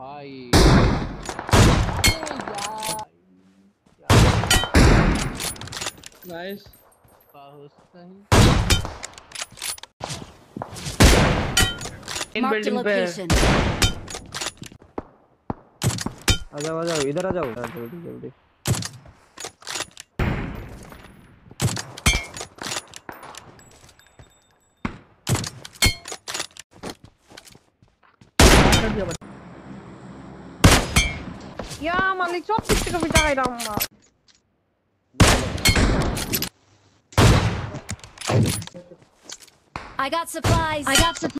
भाई नाइस इन बिल्डिंग पे आ जाओ आ जाओ इधर आ जाओ जल्दी जल्दी। Ja, man, ik zat niet dan, man. I got supplies. I got supplies.